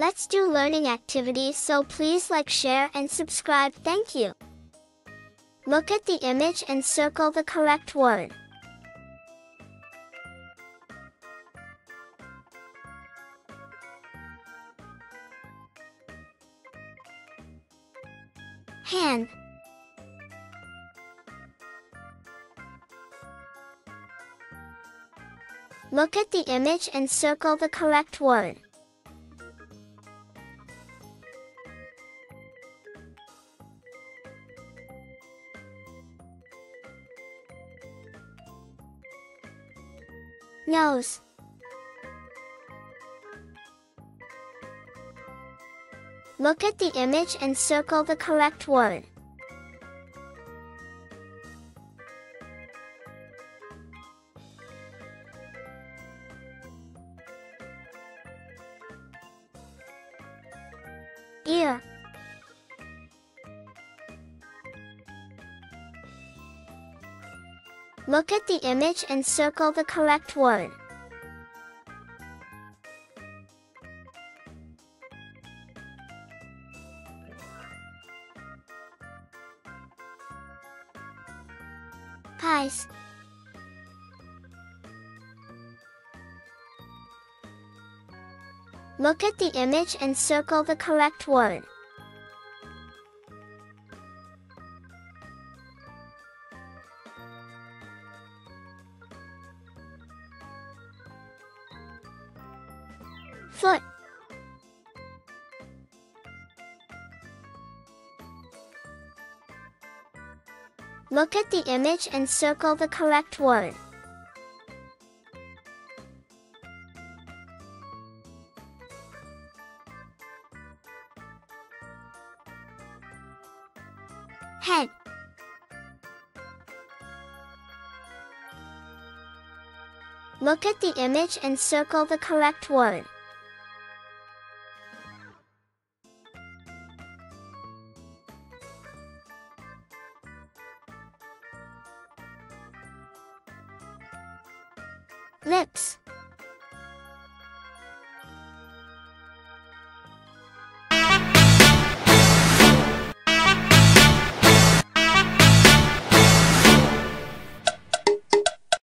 Let's do learning activities so please like share and subscribe thank you. Look at the image and circle the correct word. Hand Look at the image and circle the correct word. Nose Look at the image and circle the correct word. Ear Look at the image and circle the correct word. Pies Look at the image and circle the correct word. Foot Look at the image and circle the correct word. Head Look at the image and circle the correct word. Lips